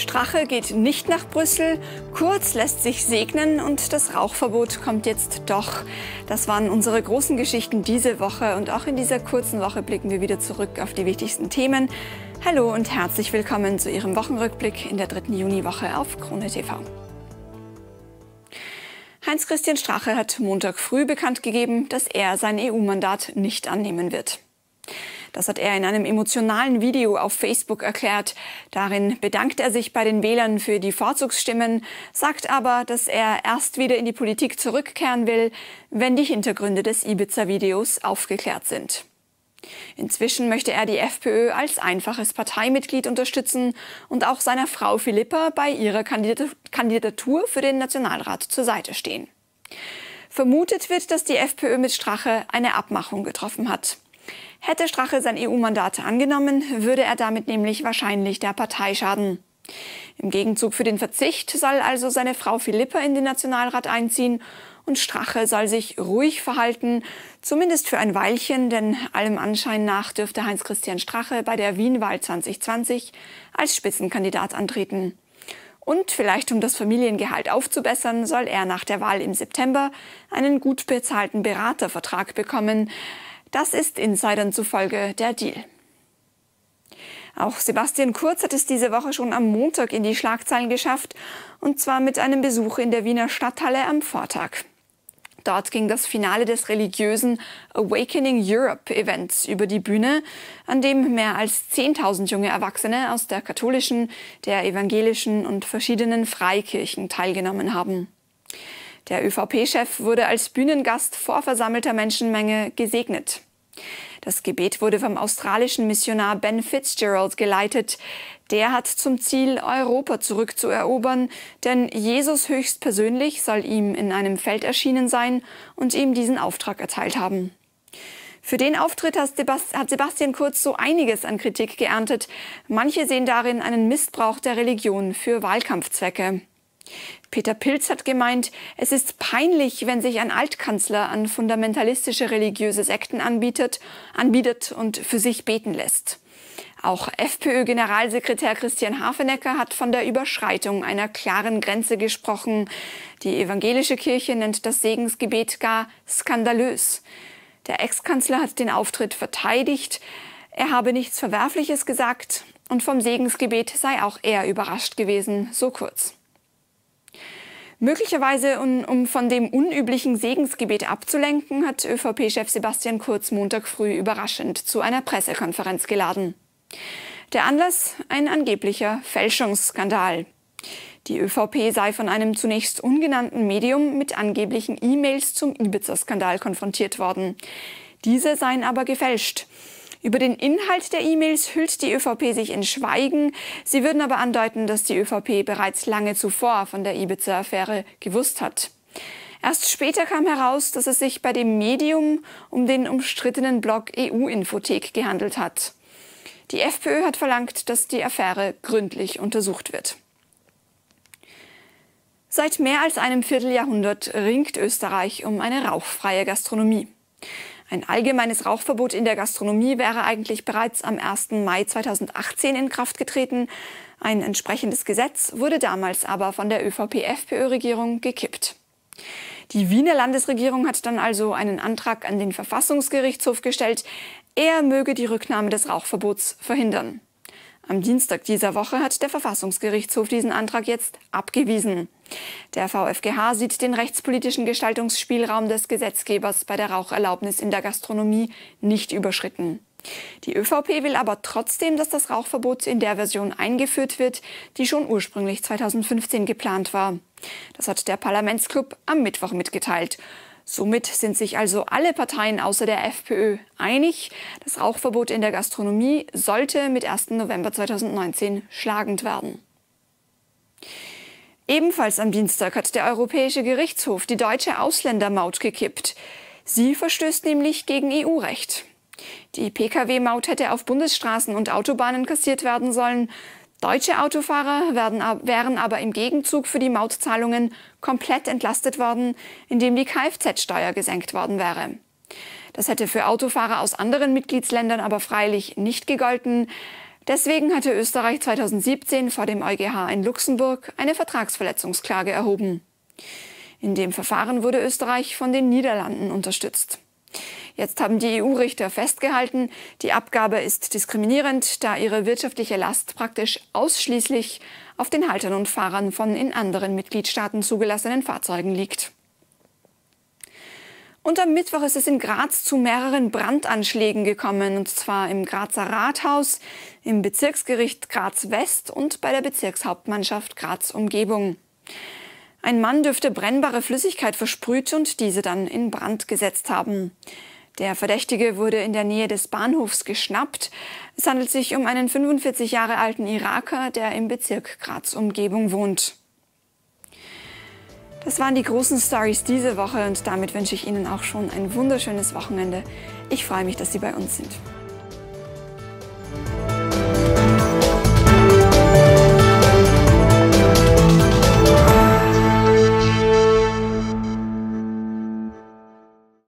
Strache geht nicht nach Brüssel, Kurz lässt sich segnen und das Rauchverbot kommt jetzt doch. Das waren unsere großen Geschichten diese Woche und auch in dieser kurzen Woche blicken wir wieder zurück auf die wichtigsten Themen. Hallo und herzlich willkommen zu Ihrem Wochenrückblick in der dritten Juniwoche auf Krone TV. Heinz-Christian Strache hat Montag früh bekannt gegeben, dass er sein EU-Mandat nicht annehmen wird. Das hat er in einem emotionalen Video auf Facebook erklärt. Darin bedankt er sich bei den Wählern für die Vorzugsstimmen, sagt aber, dass er erst wieder in die Politik zurückkehren will, wenn die Hintergründe des Ibiza-Videos aufgeklärt sind. Inzwischen möchte er die FPÖ als einfaches Parteimitglied unterstützen und auch seiner Frau Philippa bei ihrer Kandidatur für den Nationalrat zur Seite stehen. Vermutet wird, dass die FPÖ mit Strache eine Abmachung getroffen hat. Hätte Strache sein EU-Mandat angenommen, würde er damit nämlich wahrscheinlich der Partei schaden. Im Gegenzug für den Verzicht soll also seine Frau Philippa in den Nationalrat einziehen und Strache soll sich ruhig verhalten, zumindest für ein Weilchen, denn allem Anschein nach dürfte Heinz-Christian Strache bei der Wien-Wahl 2020 als Spitzenkandidat antreten. Und vielleicht um das Familiengehalt aufzubessern, soll er nach der Wahl im September einen gut bezahlten Beratervertrag bekommen, das ist Insidern zufolge der Deal. Auch Sebastian Kurz hat es diese Woche schon am Montag in die Schlagzeilen geschafft, und zwar mit einem Besuch in der Wiener Stadthalle am Vortag. Dort ging das Finale des religiösen Awakening Europe Events über die Bühne, an dem mehr als 10.000 junge Erwachsene aus der katholischen, der evangelischen und verschiedenen Freikirchen teilgenommen haben. Der ÖVP-Chef wurde als Bühnengast vor versammelter Menschenmenge gesegnet. Das Gebet wurde vom australischen Missionar Ben Fitzgerald geleitet. Der hat zum Ziel, Europa zurückzuerobern, denn Jesus höchstpersönlich soll ihm in einem Feld erschienen sein und ihm diesen Auftrag erteilt haben. Für den Auftritt hat Sebastian Kurz so einiges an Kritik geerntet. Manche sehen darin einen Missbrauch der Religion für Wahlkampfzwecke. Peter Pilz hat gemeint, es ist peinlich, wenn sich ein Altkanzler an fundamentalistische religiöse Sekten anbietet, anbietet und für sich beten lässt. Auch FPÖ-Generalsekretär Christian Hafenecker hat von der Überschreitung einer klaren Grenze gesprochen. Die evangelische Kirche nennt das Segensgebet gar skandalös. Der Ex-Kanzler hat den Auftritt verteidigt. Er habe nichts Verwerfliches gesagt und vom Segensgebet sei auch er überrascht gewesen, so kurz. Möglicherweise, um, um von dem unüblichen Segensgebet abzulenken, hat ÖVP-Chef Sebastian Kurz Montag früh überraschend zu einer Pressekonferenz geladen. Der Anlass ein angeblicher Fälschungsskandal. Die ÖVP sei von einem zunächst ungenannten Medium mit angeblichen E-Mails zum Ibiza-Skandal konfrontiert worden. Diese seien aber gefälscht. Über den Inhalt der E-Mails hüllt die ÖVP sich in Schweigen. Sie würden aber andeuten, dass die ÖVP bereits lange zuvor von der Ibiza-Affäre gewusst hat. Erst später kam heraus, dass es sich bei dem Medium um den umstrittenen Blog EU-Infothek gehandelt hat. Die FPÖ hat verlangt, dass die Affäre gründlich untersucht wird. Seit mehr als einem Vierteljahrhundert ringt Österreich um eine rauchfreie Gastronomie. Ein allgemeines Rauchverbot in der Gastronomie wäre eigentlich bereits am 1. Mai 2018 in Kraft getreten. Ein entsprechendes Gesetz wurde damals aber von der ÖVP-FPÖ-Regierung gekippt. Die Wiener Landesregierung hat dann also einen Antrag an den Verfassungsgerichtshof gestellt, er möge die Rücknahme des Rauchverbots verhindern. Am Dienstag dieser Woche hat der Verfassungsgerichtshof diesen Antrag jetzt abgewiesen. Der VfGH sieht den rechtspolitischen Gestaltungsspielraum des Gesetzgebers bei der Raucherlaubnis in der Gastronomie nicht überschritten. Die ÖVP will aber trotzdem, dass das Rauchverbot in der Version eingeführt wird, die schon ursprünglich 2015 geplant war. Das hat der Parlamentsclub am Mittwoch mitgeteilt. Somit sind sich also alle Parteien außer der FPÖ einig, das Rauchverbot in der Gastronomie sollte mit 1. November 2019 schlagend werden. Ebenfalls am Dienstag hat der Europäische Gerichtshof die deutsche Ausländermaut gekippt. Sie verstößt nämlich gegen EU-Recht. Die Pkw-Maut hätte auf Bundesstraßen und Autobahnen kassiert werden sollen, Deutsche Autofahrer werden, wären aber im Gegenzug für die Mautzahlungen komplett entlastet worden, indem die Kfz-Steuer gesenkt worden wäre. Das hätte für Autofahrer aus anderen Mitgliedsländern aber freilich nicht gegolten. Deswegen hatte Österreich 2017 vor dem EuGH in Luxemburg eine Vertragsverletzungsklage erhoben. In dem Verfahren wurde Österreich von den Niederlanden unterstützt. Jetzt haben die EU-Richter festgehalten, die Abgabe ist diskriminierend, da ihre wirtschaftliche Last praktisch ausschließlich auf den Haltern und Fahrern von in anderen Mitgliedstaaten zugelassenen Fahrzeugen liegt. Und am Mittwoch ist es in Graz zu mehreren Brandanschlägen gekommen, und zwar im Grazer Rathaus, im Bezirksgericht Graz West und bei der Bezirkshauptmannschaft Graz Umgebung. Ein Mann dürfte brennbare Flüssigkeit versprüht und diese dann in Brand gesetzt haben. Der Verdächtige wurde in der Nähe des Bahnhofs geschnappt. Es handelt sich um einen 45 Jahre alten Iraker, der im Bezirk Graz Umgebung wohnt. Das waren die großen Stories diese Woche und damit wünsche ich Ihnen auch schon ein wunderschönes Wochenende. Ich freue mich, dass Sie bei uns sind.